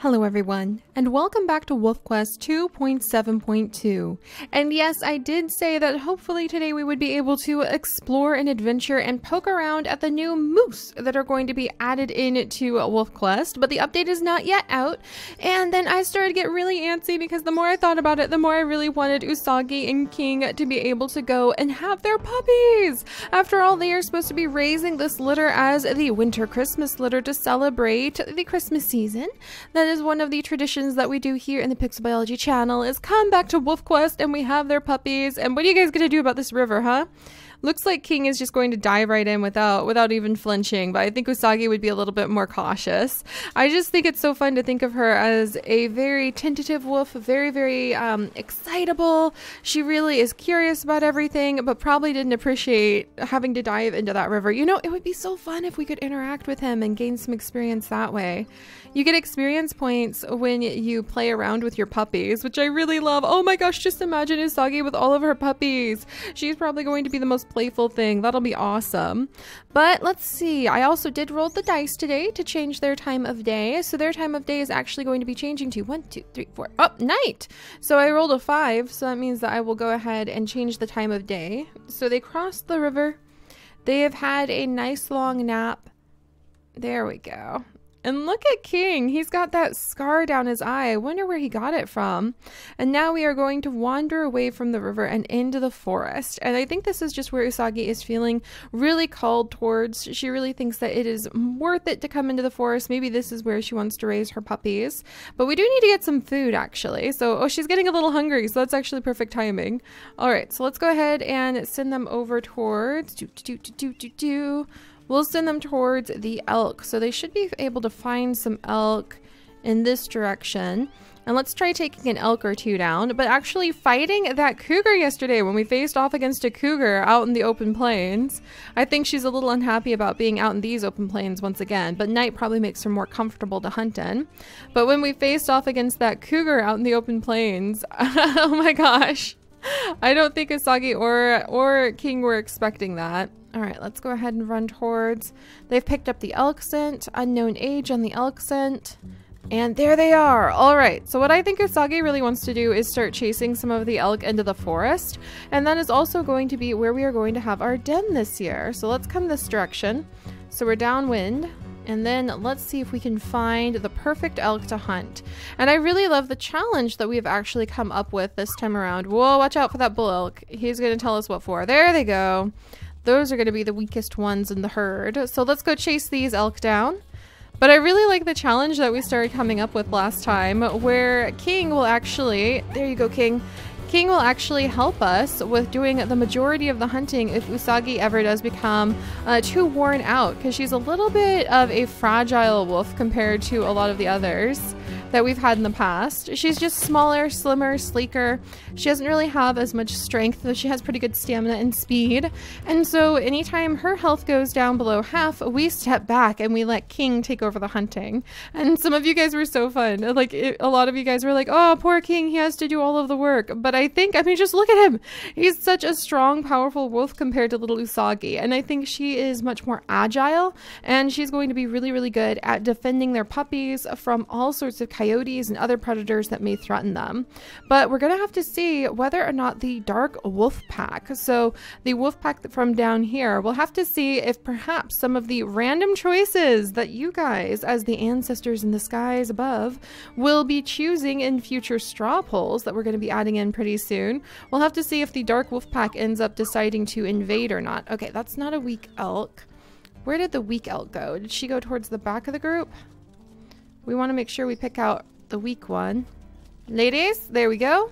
Hello everyone, and welcome back to WolfQuest 2.7.2. And yes, I did say that hopefully today we would be able to explore an adventure and poke around at the new moose that are going to be added into WolfQuest, but the update is not yet out. And then I started to get really antsy because the more I thought about it, the more I really wanted Usagi and King to be able to go and have their puppies. After all, they are supposed to be raising this litter as the winter Christmas litter to celebrate the Christmas season. That is one of the traditions that we do here in the Pixel Biology channel is come back to Wolf Quest and we have their puppies. And what are you guys going to do about this river, huh? Looks like King is just going to dive right in without without even flinching, but I think Usagi would be a little bit more cautious. I just think it's so fun to think of her as a very tentative wolf, very very um, excitable. She really is curious about everything, but probably didn't appreciate having to dive into that river. You know, it would be so fun if we could interact with him and gain some experience that way. You get experience points when you play around with your puppies, which I really love. Oh my gosh, just imagine Usagi with all of her puppies. She's probably going to be the most playful thing. That'll be awesome. But let's see. I also did roll the dice today to change their time of day. So their time of day is actually going to be changing to one, two, three, four. Oh, night. So I rolled a five. So that means that I will go ahead and change the time of day. So they crossed the river. They have had a nice long nap. There we go. And look at King. He's got that scar down his eye. I wonder where he got it from. And now we are going to wander away from the river and into the forest. And I think this is just where Usagi is feeling really called towards. She really thinks that it is worth it to come into the forest. Maybe this is where she wants to raise her puppies. But we do need to get some food actually. So, oh, she's getting a little hungry. So that's actually perfect timing. All right. So let's go ahead and send them over towards. Do, do, do, do, do, do. We'll send them towards the elk. So they should be able to find some elk in this direction. And let's try taking an elk or two down. But actually fighting that cougar yesterday when we faced off against a cougar out in the open plains. I think she's a little unhappy about being out in these open plains once again. But night probably makes her more comfortable to hunt in. But when we faced off against that cougar out in the open plains, oh my gosh. I don't think Usagi or, or King were expecting that. All right, let's go ahead and run towards. They've picked up the elk scent, unknown age on the elk scent. And there they are. All right. So what I think Usagi really wants to do is start chasing some of the elk into the forest. And that is also going to be where we are going to have our den this year. So let's come this direction. So we're downwind. And then let's see if we can find the perfect elk to hunt. And I really love the challenge that we've actually come up with this time around. Whoa, watch out for that bull elk. He's going to tell us what for. There they go. Those are going to be the weakest ones in the herd. So let's go chase these elk down. But I really like the challenge that we started coming up with last time where King will actually, there you go King, King will actually help us with doing the majority of the hunting if Usagi ever does become uh, too worn out because she's a little bit of a fragile wolf compared to a lot of the others that we've had in the past. She's just smaller, slimmer, sleeker. She doesn't really have as much strength, though she has pretty good stamina and speed. And so anytime her health goes down below half, we step back and we let King take over the hunting. And some of you guys were so fun. Like it, a lot of you guys were like, "Oh, poor King, he has to do all of the work." But I think, I mean, just look at him. He's such a strong, powerful wolf compared to little Usagi. And I think she is much more agile and she's going to be really, really good at defending their puppies from all sorts of coyotes and other predators that may threaten them. But we're going to have to see whether or not the dark wolf pack, so the wolf pack from down here, we'll have to see if perhaps some of the random choices that you guys, as the ancestors in the skies above, will be choosing in future straw polls that we're going to be adding in pretty soon. We'll have to see if the dark wolf pack ends up deciding to invade or not. Okay, that's not a weak elk. Where did the weak elk go? Did she go towards the back of the group? We want to make sure we pick out the weak one. Ladies, there we go.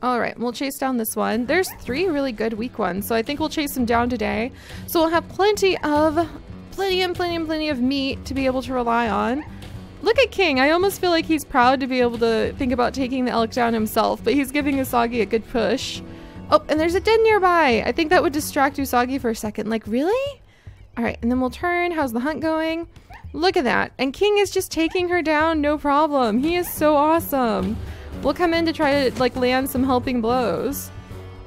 All right, we'll chase down this one. There's three really good weak ones, so I think we'll chase them down today. So we'll have plenty of, plenty and plenty and plenty of meat to be able to rely on. Look at King. I almost feel like he's proud to be able to think about taking the elk down himself, but he's giving Usagi a good push. Oh, and there's a den nearby. I think that would distract Usagi for a second. Like, really? All right, and then we'll turn. How's the hunt going? Look at that. And King is just taking her down, no problem. He is so awesome. We'll come in to try to like land some helping blows.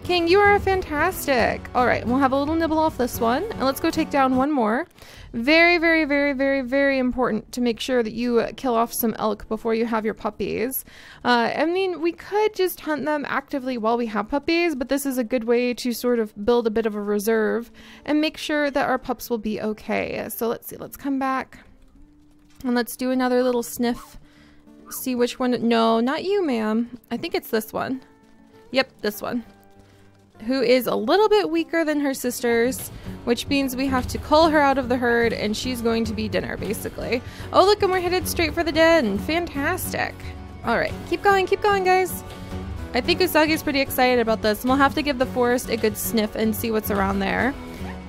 King, you are fantastic. All right, we'll have a little nibble off this one. And let's go take down one more. Very, very, very, very, very important to make sure that you kill off some elk before you have your puppies. Uh, I mean, we could just hunt them actively while we have puppies, but this is a good way to sort of build a bit of a reserve and make sure that our pups will be okay. So let's see, let's come back and let's do another little sniff. See which one. No, not you, ma'am. I think it's this one. Yep, this one who is a little bit weaker than her sisters, which means we have to cull her out of the herd and she's going to be dinner, basically. Oh, look, and we're headed straight for the den. Fantastic. All right, keep going, keep going, guys. I think Usagi's pretty excited about this, and we'll have to give the forest a good sniff and see what's around there.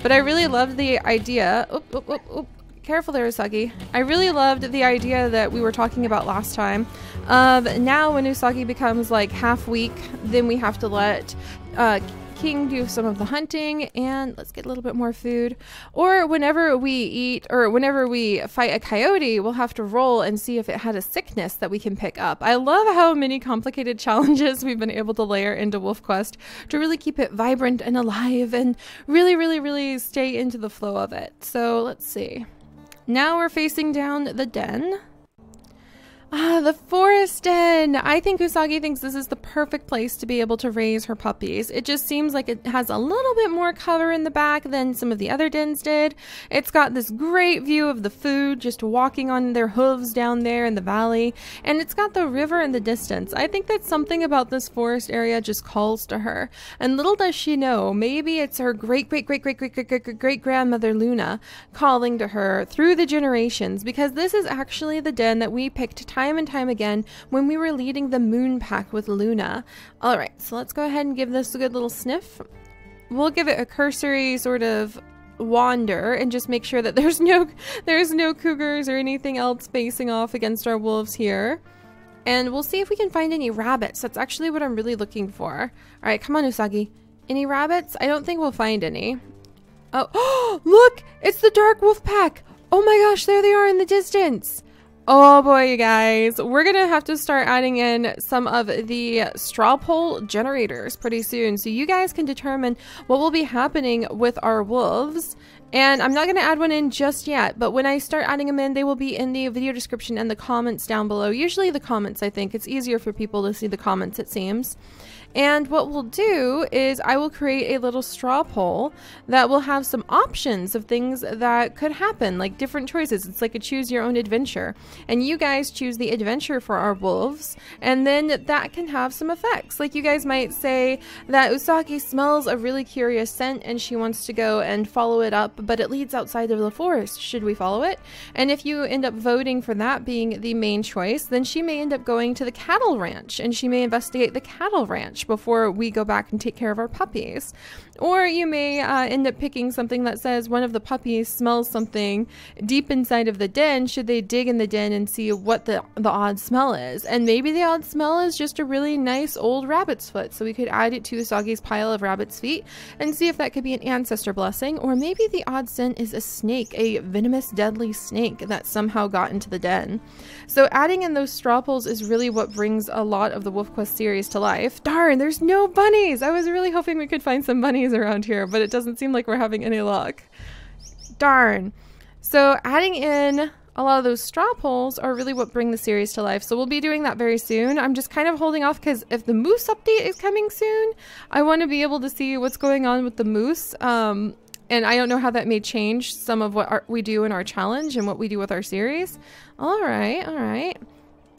But I really love the idea. Oop, oop, oop. Careful there, Usagi. I really loved the idea that we were talking about last time of now when Usagi becomes like half weak, then we have to let uh, King do some of the hunting and let's get a little bit more food. Or whenever we eat or whenever we fight a coyote, we'll have to roll and see if it had a sickness that we can pick up. I love how many complicated challenges we've been able to layer into Wolf Quest to really keep it vibrant and alive and really, really, really stay into the flow of it. So let's see. Now we're facing down the den. Ah, the forest den. I think Usagi thinks this is the perfect place to be able to raise her puppies. It just seems like it has a little bit more cover in the back than some of the other dens did. It's got this great view of the food just walking on their hooves down there in the valley, and it's got the river in the distance. I think that something about this forest area just calls to her. And little does she know, maybe it's her great great great great great great great great grandmother Luna calling to her through the generations because this is actually the den that we picked time time and time again when we were leading the moon pack with Luna. All right, so let's go ahead and give this a good little sniff. We'll give it a cursory sort of wander and just make sure that there's no there's no cougars or anything else facing off against our wolves here. And we'll see if we can find any rabbits. That's actually what I'm really looking for. All right, come on, Usagi. Any rabbits? I don't think we'll find any. Oh, look! It's the Dark Wolf Pack! Oh my gosh, there they are in the distance! Oh boy, you guys, we're gonna have to start adding in some of the straw poll generators pretty soon so you guys can determine what will be happening with our wolves. And I'm not gonna add one in just yet, but when I start adding them in, they will be in the video description and the comments down below. Usually the comments, I think. It's easier for people to see the comments, it seems. And what we'll do is I will create a little straw poll that will have some options of things that could happen, like different choices. It's like a choose your own adventure. And you guys choose the adventure for our wolves, and then that can have some effects. Like you guys might say that Usagi smells a really curious scent and she wants to go and follow it up, but it leads outside of the forest. Should we follow it? And if you end up voting for that being the main choice, then she may end up going to the cattle ranch and she may investigate the cattle ranch before we go back and take care of our puppies. Or you may uh, end up picking something that says one of the puppies smells something deep inside of the den. Should they dig in the den and see what the, the odd smell is? And maybe the odd smell is just a really nice old rabbit's foot. So we could add it to Usagi's pile of rabbit's feet and see if that could be an ancestor blessing. Or maybe the odd scent is a snake, a venomous, deadly snake that somehow got into the den. So adding in those straw polls is really what brings a lot of the WolfQuest series to life. Darn, there's no bunnies! I was really hoping we could find some bunnies around here, but it doesn't seem like we're having any luck. Darn. So adding in a lot of those straw polls are really what bring the series to life. So we'll be doing that very soon. I'm just kind of holding off because if the moose update is coming soon, I want to be able to see what's going on with the moose. Um, and I don't know how that may change some of what our, we do in our challenge and what we do with our series. All right, all right.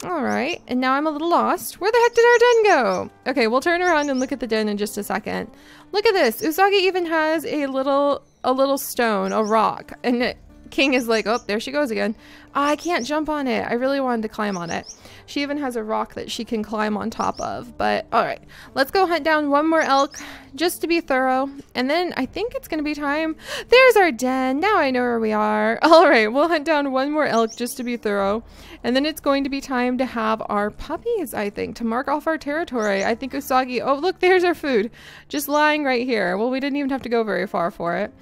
All right, and now I'm a little lost. Where the heck did our den go? Okay, we'll turn around and look at the den in just a second. Look at this. Usagi even has a little a little stone, a rock, and it, King is like, oh, there she goes again. I can't jump on it. I really wanted to climb on it. She even has a rock that she can climb on top of. But all right, let's go hunt down one more elk just to be thorough. And then I think it's going to be time. There's our den. Now I know where we are. All right, we'll hunt down one more elk just to be thorough. And then it's going to be time to have our puppies, I think, to mark off our territory. I think Usagi, oh, look, there's our food just lying right here. Well, we didn't even have to go very far for it.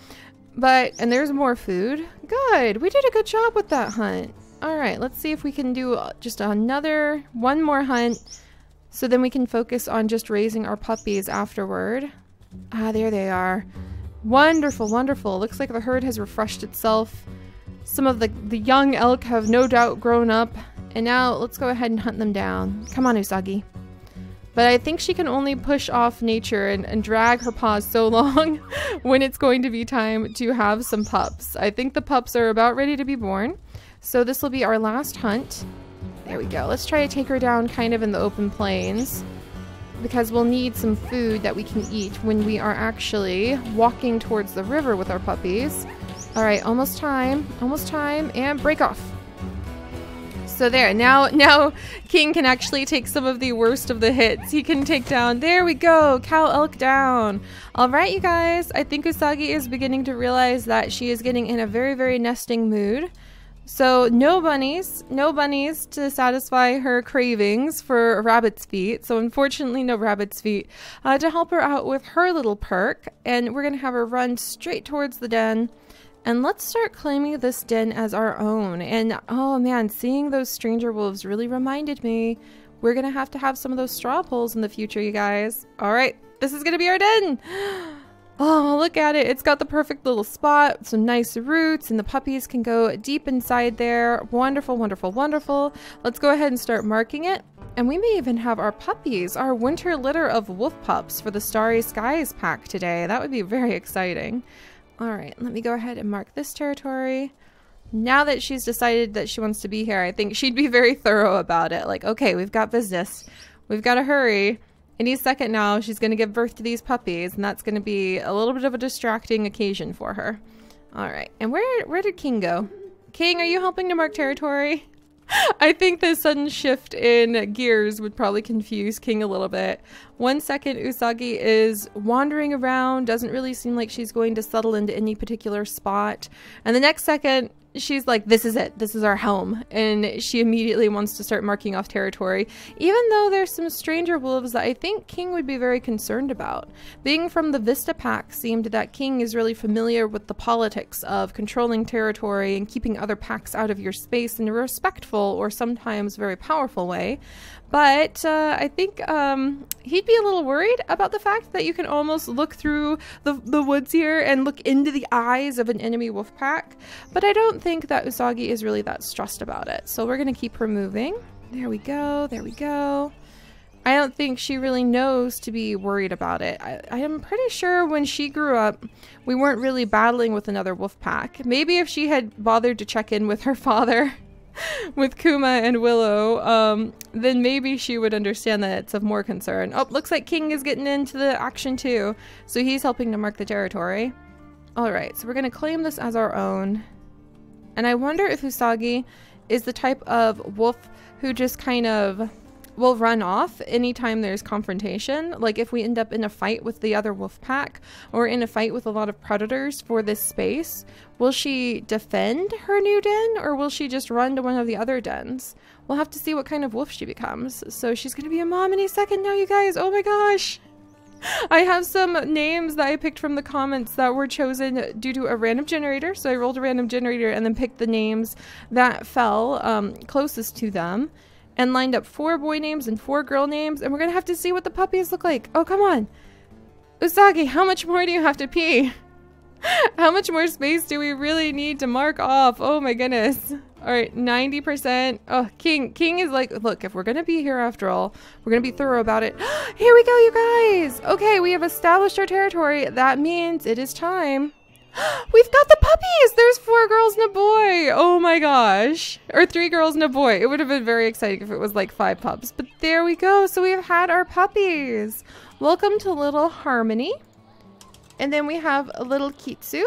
But, and there's more food. Good. We did a good job with that hunt. All right, let's see if we can do just another, one more hunt. So then we can focus on just raising our puppies afterward. Ah, there they are. Wonderful, wonderful. Looks like the herd has refreshed itself. Some of the, the young elk have no doubt grown up. And now let's go ahead and hunt them down. Come on, Usagi. But I think she can only push off nature and, and drag her paws so long when it's going to be time to have some pups. I think the pups are about ready to be born. So this will be our last hunt. There we go. Let's try to take her down kind of in the open plains because we'll need some food that we can eat when we are actually walking towards the river with our puppies. All right, almost time, almost time, and break off. So there, now now King can actually take some of the worst of the hits. He can take down, there we go, cow elk down. All right, you guys, I think Usagi is beginning to realize that she is getting in a very, very nesting mood. So no bunnies, no bunnies to satisfy her cravings for rabbit's feet. So unfortunately, no rabbit's feet uh, to help her out with her little perk. And we're gonna have her run straight towards the den. And let's start claiming this den as our own. And oh man, seeing those stranger wolves really reminded me we're gonna have to have some of those straw polls in the future, you guys. All right, this is gonna be our den. Oh, look at it. It's got the perfect little spot, some nice roots, and the puppies can go deep inside there. Wonderful, wonderful, wonderful. Let's go ahead and start marking it. And we may even have our puppies, our winter litter of wolf pups for the Starry Skies pack today. That would be very exciting. All right, let me go ahead and mark this territory. Now that she's decided that she wants to be here, I think she'd be very thorough about it. Like, okay, we've got business. We've got to hurry. Any second now, she's going to give birth to these puppies, and that's going to be a little bit of a distracting occasion for her. All right, and where where did King go? King, are you helping to mark territory? I think this sudden shift in gears would probably confuse King a little bit. One second, Usagi is wandering around, doesn't really seem like she's going to settle into any particular spot. And the next second, she's like, this is it. This is our home. And she immediately wants to start marking off territory, even though there's some stranger wolves that I think King would be very concerned about. Being from the Vista pack seemed that King is really familiar with the politics of controlling territory and keeping other packs out of your space in a respectful or sometimes very powerful way. But uh, I think um, he'd be a little worried about the fact that you can almost look through the, the woods here and look into the eyes of an enemy wolf pack. But I don't think that Usagi is really that stressed about it. So we're going to keep her moving. There we go. There we go. I don't think she really knows to be worried about it. I, I, am pretty sure when she grew up, we weren't really battling with another wolf pack. Maybe if she had bothered to check in with her father with Kuma and Willow, um, then maybe she would understand that it's of more concern. Oh, looks like King is getting into the action too. So he's helping to mark the territory. Alright, so we're going to claim this as our own. And I wonder if Usagi is the type of wolf who just kind of will run off anytime there's confrontation. Like if we end up in a fight with the other wolf pack or in a fight with a lot of predators for this space, will she defend her new den or will she just run to one of the other dens? We'll have to see what kind of wolf she becomes. So she's going to be a mom any second now, you guys. Oh my gosh. I have some names that I picked from the comments that were chosen due to a random generator. So I rolled a random generator and then picked the names that fell um, closest to them and lined up four boy names and four girl names, and we're gonna have to see what the puppies look like. Oh, come on. Usagi, how much more do you have to pee? how much more space do we really need to mark off? Oh my goodness. All right, 90%. Oh, King. King is like, look, if we're going to be here after all, we're going to be thorough about it. here we go, you guys. Okay, we have established our territory. That means it is time We've got the puppies! There's four girls and a boy! Oh my gosh. Or three girls and a boy. It would have been very exciting if it was like five pups. But there we go. So we've had our puppies. Welcome to little Harmony. And then we have a little Kitsu.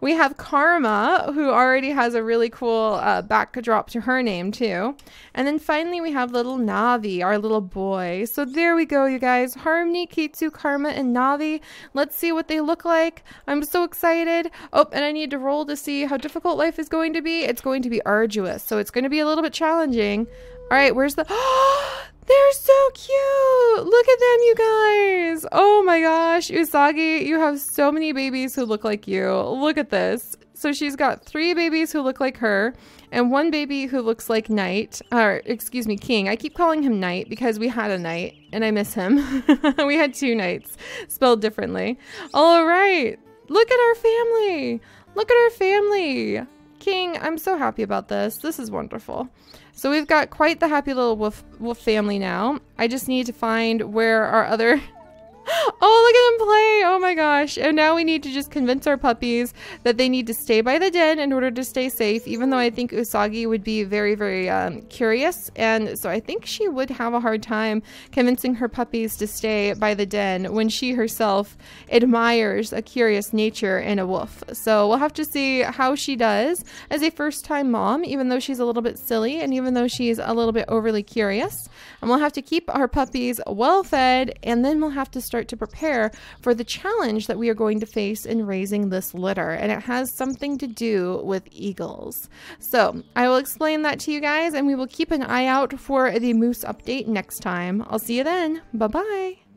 We have Karma, who already has a really cool uh, backdrop to her name, too. And then finally, we have little Navi, our little boy. So there we go, you guys. Harmony, Kitsu, Karma, and Navi. Let's see what they look like. I'm so excited. Oh, and I need to roll to see how difficult life is going to be. It's going to be arduous, so it's going to be a little bit challenging. All right, where's the... They're so cute! Look at them, you guys! Oh my gosh, Usagi, you have so many babies who look like you. Look at this. So she's got three babies who look like her, and one baby who looks like Knight, or excuse me, King. I keep calling him Knight because we had a Knight, and I miss him. we had two Knights, spelled differently. All right, look at our family. Look at our family. King, I'm so happy about this. This is wonderful. So we've got quite the happy little wolf, wolf family now. I just need to find where our other Oh, look at them play. Oh my gosh. And now we need to just convince our puppies that they need to stay by the den in order to stay safe, even though I think Usagi would be very, very um, curious. And so I think she would have a hard time convincing her puppies to stay by the den when she herself admires a curious nature in a wolf. So we'll have to see how she does as a first time mom, even though she's a little bit silly and even though she's a little bit overly curious. And we'll have to keep our puppies well fed and then we'll have to start to prepare for the challenge that we are going to face in raising this litter. And it has something to do with eagles. So I will explain that to you guys and we will keep an eye out for the moose update next time. I'll see you then. Bye bye.